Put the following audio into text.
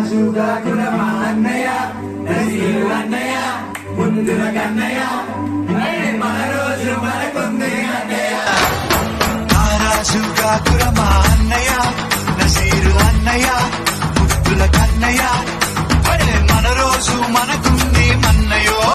రాజుగా కులమా అన్నయ్య నసీరు అన్నయ్య ముందుల కన్నయ్య మన రోజు మనకుంది అన్నయ్య. రాజుగా కురమా అన్నయ్య నసీరు అన్నయ్య ముద్దుల కన్నయ్య